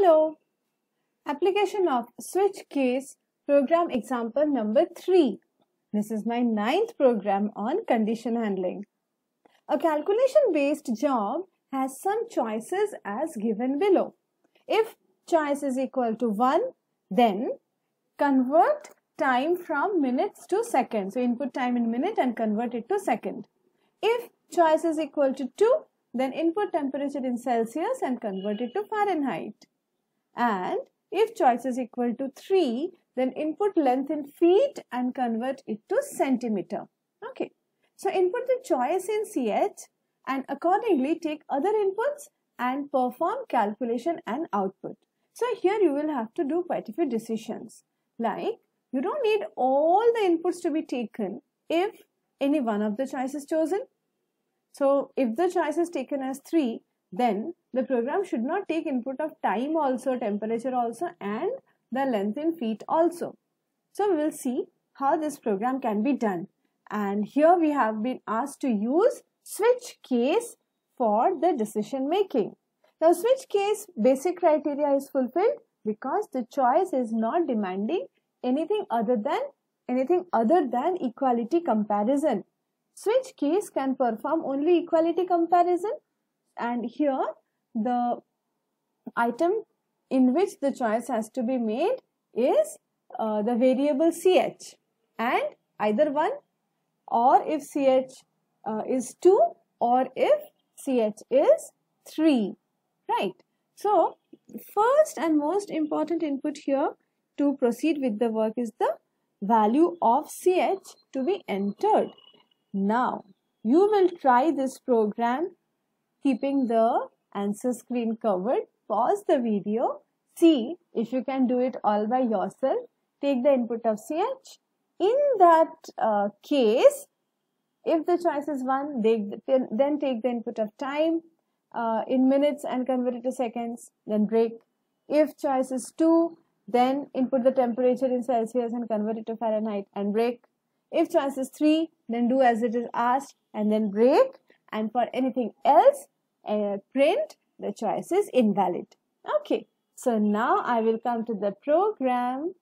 Hello. Application of switch case program example number 3. This is my ninth program on condition handling. A calculation based job has some choices as given below. If choice is equal to 1, then convert time from minutes to seconds. So input time in minute and convert it to second. If choice is equal to 2, then input temperature in Celsius and convert it to Fahrenheit. And if choice is equal to 3, then input length in feet and convert it to centimeter. Okay. So input the choice in CH and accordingly take other inputs and perform calculation and output. So here you will have to do quite a few decisions. Like you don't need all the inputs to be taken if any one of the choices chosen. So if the choice is taken as 3, then the program should not take input of time also, temperature also and the length in feet also. So we will see how this program can be done. And here we have been asked to use switch case for the decision making. Now switch case basic criteria is fulfilled because the choice is not demanding anything other than anything other than equality comparison Switch case can perform only equality comparison and here the item in which the choice has to be made is uh, the variable ch and either one or if ch uh, is 2 or if ch is 3 right. So first and most important input here to proceed with the work is the value of ch to be entered. Now, you will try this program keeping the answer screen covered. Pause the video. See if you can do it all by yourself. Take the input of CH. In that uh, case, if the choice is 1, they, then take the input of time uh, in minutes and convert it to seconds, then break. If choice is 2, then input the temperature in Celsius and convert it to Fahrenheit and break. If choice is 3, then do as it is asked and then break. And for anything else, uh, print, the choice is invalid. Okay. So now I will come to the program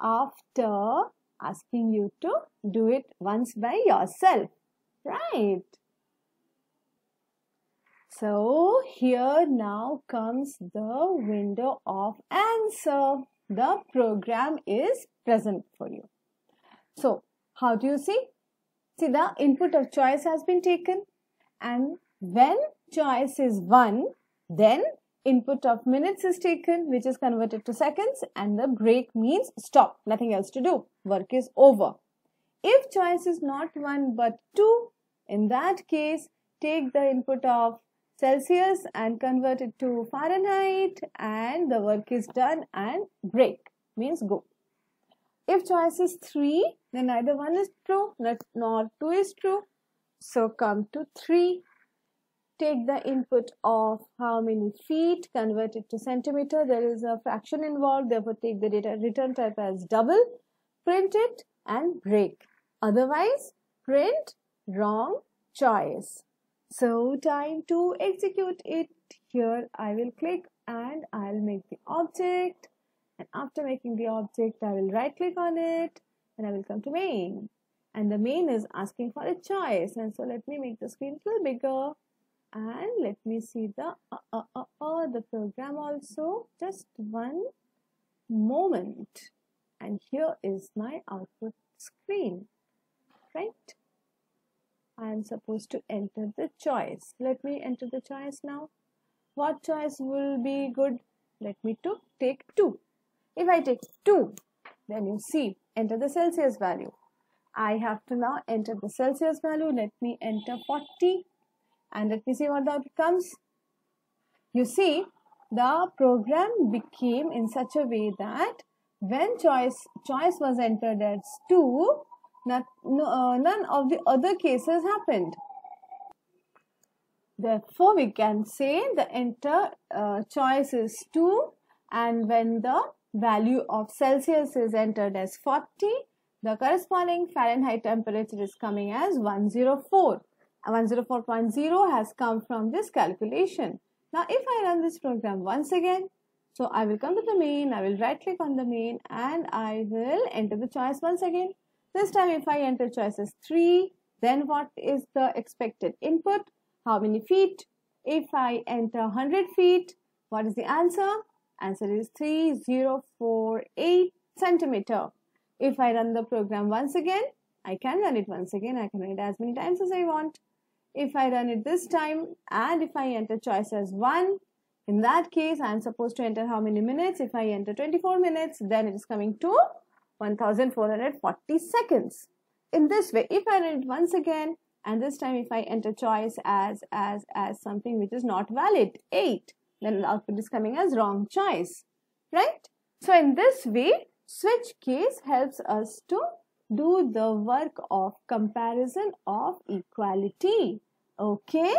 after asking you to do it once by yourself. Right. So here now comes the window of answer. The program is present for you. So how do you see? See the input of choice has been taken and when choice is 1 then input of minutes is taken which is converted to seconds and the break means stop nothing else to do work is over. If choice is not 1 but 2 in that case take the input of Celsius and convert it to Fahrenheit and the work is done and break means go. If choice is 3, then either 1 is true, nor 2 is true. So come to 3. Take the input of how many feet, convert it to centimeter. There is a fraction involved, therefore take the data return type as double. Print it and break. Otherwise, print wrong choice. So time to execute it. Here I will click and I'll make the object and after making the object I will right click on it and I will come to main and the main is asking for a choice. And so let me make the screen a little bigger. And let me see the uh, uh, uh, uh, the program also. Just one moment. And here is my output screen. Right? I am supposed to enter the choice. Let me enter the choice now. What choice will be good? Let me to take two. If I take 2, then you see, enter the Celsius value. I have to now enter the Celsius value. Let me enter 40 and let me see what the output comes. You see, the program became in such a way that when choice choice was entered as 2, not, no, uh, none of the other cases happened. Therefore, we can say the enter uh, choice is 2 and when the value of Celsius is entered as 40, the corresponding Fahrenheit temperature is coming as 104. 104.0 has come from this calculation. Now if I run this program once again, So I will come to the main, I will right click on the main and I will enter the choice once again. This time if I enter choices 3, then what is the expected input? How many feet? If I enter 100 feet, what is the answer? Answer is 3048 centimeter. If I run the program once again, I can run it once again. I can run it as many times as I want. If I run it this time and if I enter choice as 1, in that case, I am supposed to enter how many minutes? If I enter 24 minutes, then it is coming to 1440 seconds. In this way, if I run it once again, and this time if I enter choice as, as, as something which is not valid, 8, then the output is coming as wrong choice, right? So in this way, switch case helps us to do the work of comparison of equality. Okay.